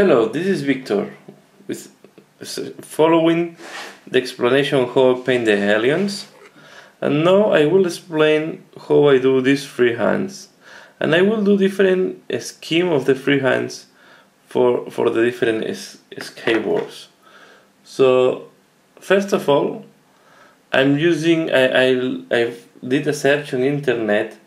Hello, this is Victor, with following the explanation how I paint the Hellions. And now I will explain how I do these free hands, And I will do different scheme of the freehands for, for the different skateboards. So, first of all, I'm using, I, I, I did a search on internet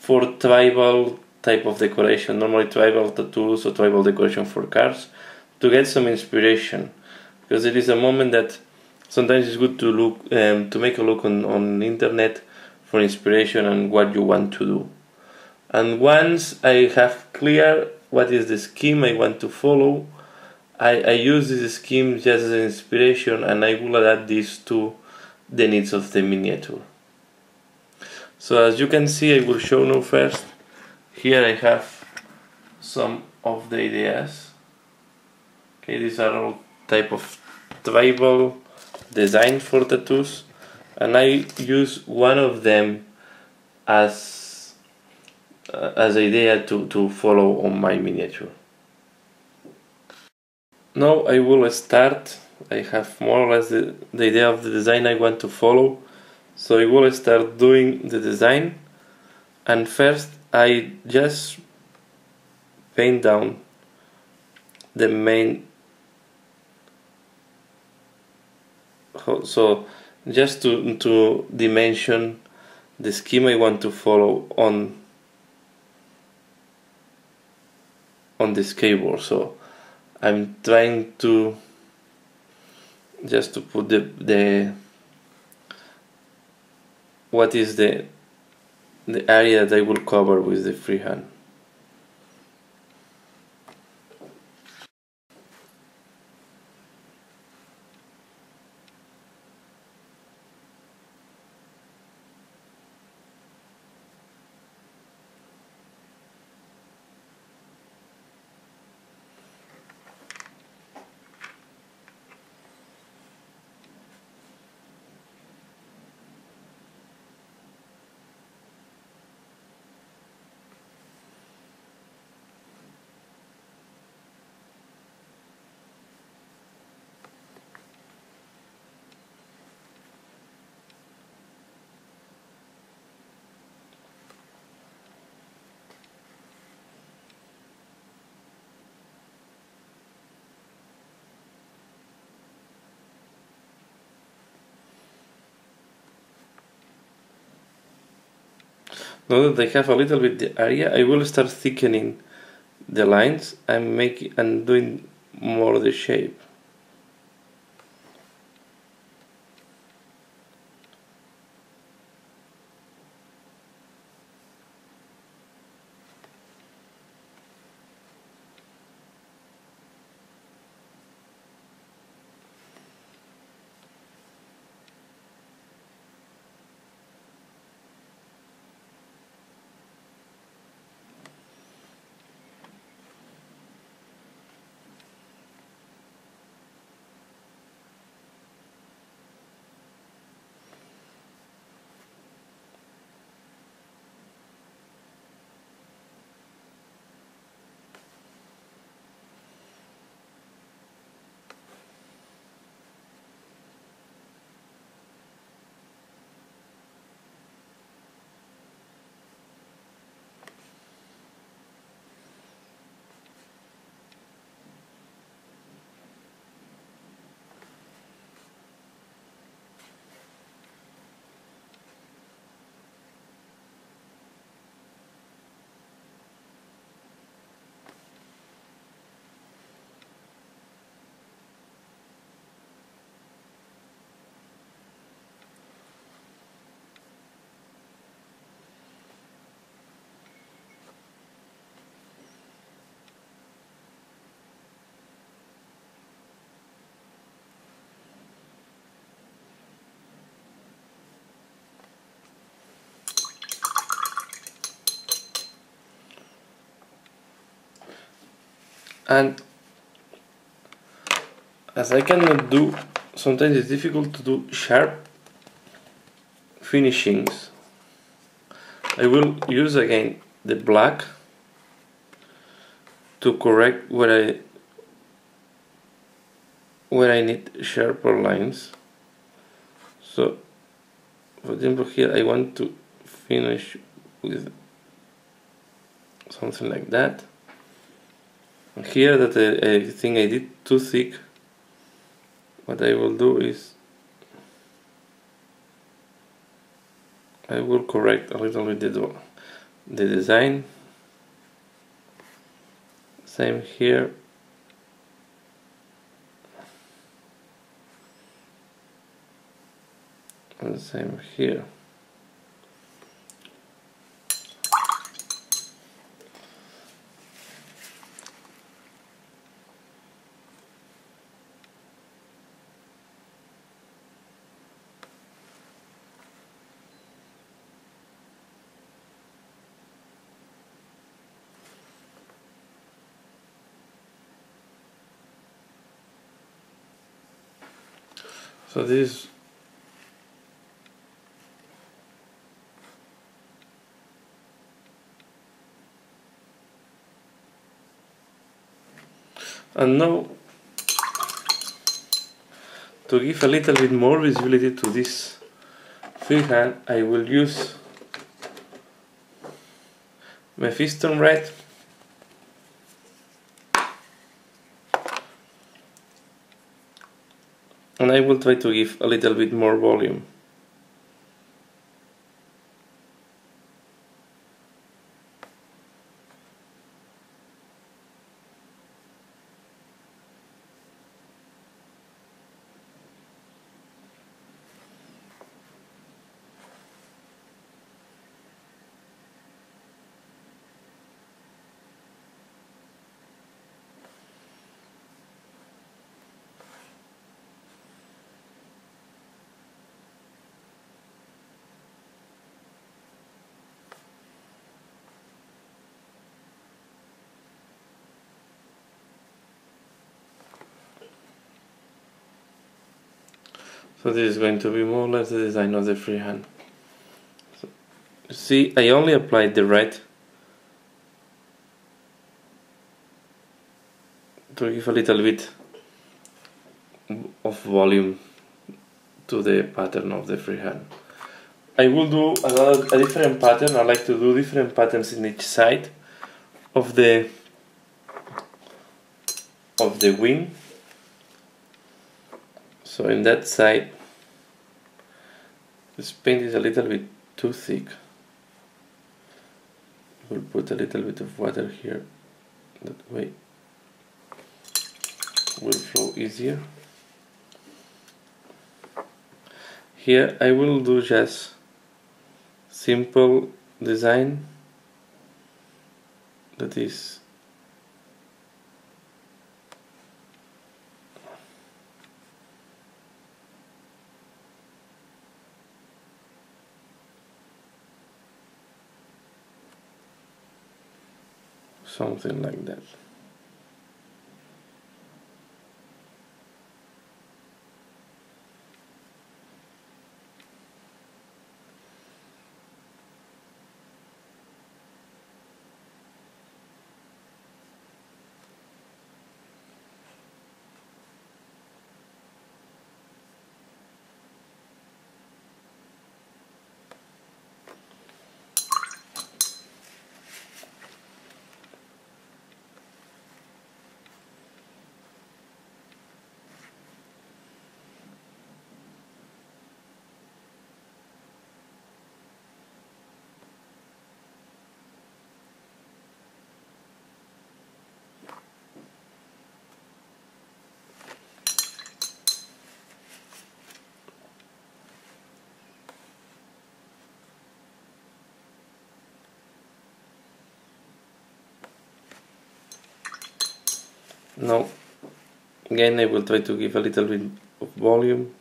for tribal type of decoration, normally tribal tattoos or tribal decoration for cars, to get some inspiration. Because it is a moment that sometimes it's good to look um, to make a look on, on internet for inspiration and what you want to do. And once I have clear what is the scheme I want to follow, I, I use this scheme just as an inspiration and I will adapt this to the needs of the miniature. So as you can see I will show now first here I have some of the ideas. Okay these are all type of tribal design for tattoos. And I use one of them as uh, as idea to, to follow on my miniature. Now I will start. I have more or less the, the idea of the design I want to follow. So I will start doing the design. And first I just paint down the main so just to to dimension the scheme I want to follow on on this skateboard. So I'm trying to just to put the the what is the the area they will cover with the freehand. Now that I have a little bit the area, I will start thickening the lines and making and doing more the shape. And as I cannot do sometimes it's difficult to do sharp finishings. I will use again the black to correct where I where I need sharper lines. So for example here I want to finish with something like that here that uh, I, I think I did too thick what I will do is I will correct a little bit the, the design. Same here. And same here So this and now to give a little bit more visibility to this freehand I will use Mephiston red and I will try to give a little bit more volume. So this is going to be more or less the design of the freehand. So, see, I only applied the red to give a little bit of volume to the pattern of the freehand. I will do another, a different pattern, I like to do different patterns in each side of the of the wing so in that side this paint is a little bit too thick. We'll put a little bit of water here that way will flow easier. Here I will do just simple design that is something like that. Now, again I will try to give a little bit of volume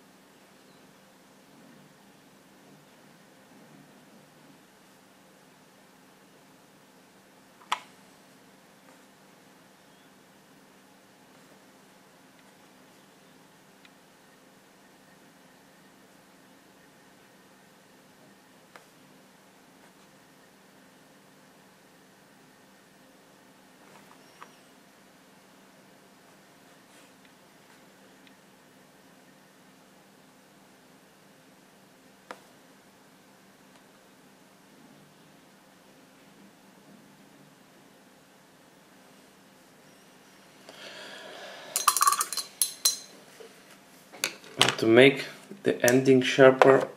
to make the ending sharper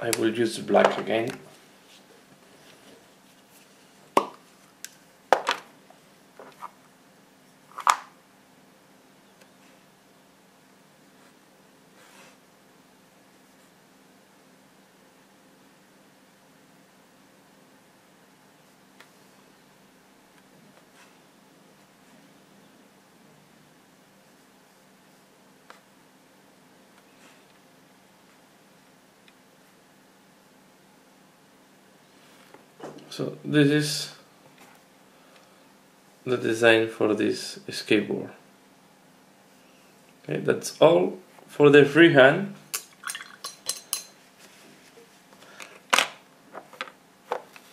I will use black again so this is the design for this skateboard. Okay that's all for the freehand.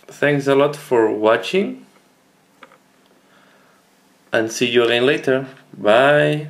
Thanks a lot for watching and see you again later. Bye